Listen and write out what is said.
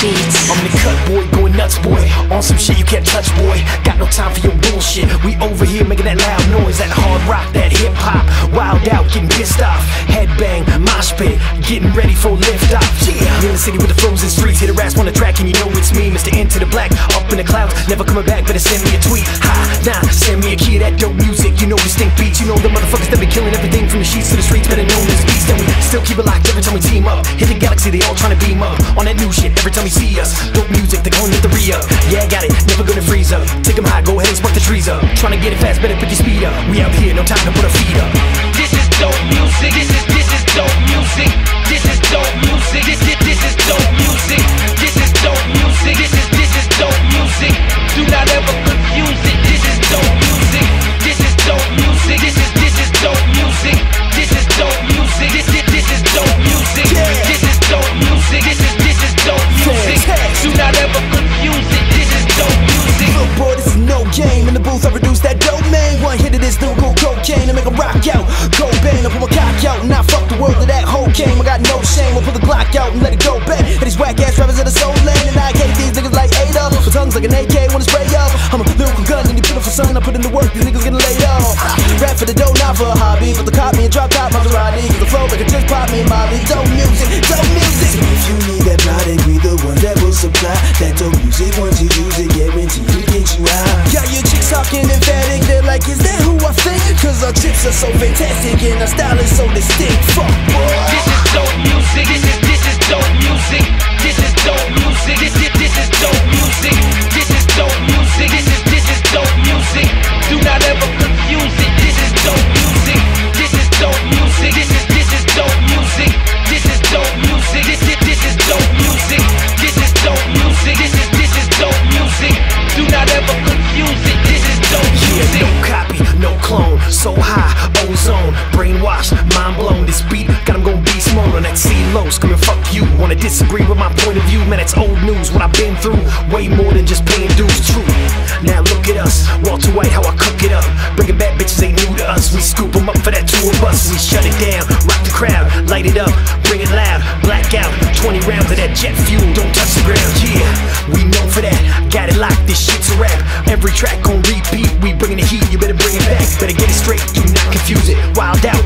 Beats. I'm the cut boy, going nuts boy. On some shit you can't touch boy. Got no time for your bullshit. We over here making that loud noise, that hard rock, that hip hop. Wild out, getting pissed off. Headbang, mosh pit, getting ready for lift off. Yeah. In the city with the frozen streets, hit a rasp on the track and you know it's me, Mr. Into the Black. Up in the clouds, never coming back, better send me a tweet. Ha, nah, send me a key that dope music. You know we stink beats, you know the motherfuckers that be killing everything from the sheets to the streets, better known as beats. And we still keep it locked every time we team up. Hit the galaxy, they all trying to beam up. On that new shit, every time you see us. Dope music, they gon' hit the re up. Yeah, got it, never gonna freeze up. Take 'em high, go ahead and spark the trees up. Trying to get it fast, better pick your speed up. We out here, no time to put our feet up. Hit of this lyrical cocaine and make 'em rock out. Go bang, I pull my cock out and I fuck the world of that whole game. I got no shame. I pull the Glock out and let it go back. And these whack ass rappers in the soul lane. And I hate these niggas like Ada. With tongues like an AK when it's spray up. I'm a lyrical gun and you pitiful son. I put in the work, these niggas getting laid off. Rap for the dough, not for a hobby. But the cop me and drop top Maserati. Cause the flow like a just pop me and Molly. Dope music, dope music. If you need that product, we the ones that will supply. That dope music, once you use it, guaranteed to get you high. Yeah, your chicks talking emphatic. They're like, is that who I think? Cause our chips are so fantastic and our style is so distinct. Fuck, boy. This is dope music. On that C low. Screaming, fuck you. Wanna disagree with my point of view? Man, it's old news. What I've been through, way more than just paying dues. True. Now look at us, Walter White, how I cook it up. Bringing back bitches ain't new to us. We scoop 'em up for that tour bus. We shut it down, rock the crowd, light it up, bring it loud, black out. 20 rounds of that jet fuel, don't touch the ground. Yeah, we know for that. Got it locked, this shit's a rap. Every track on repeat, we bringing the heat. You better bring it back. Better get it straight, do not confuse it. Wild out,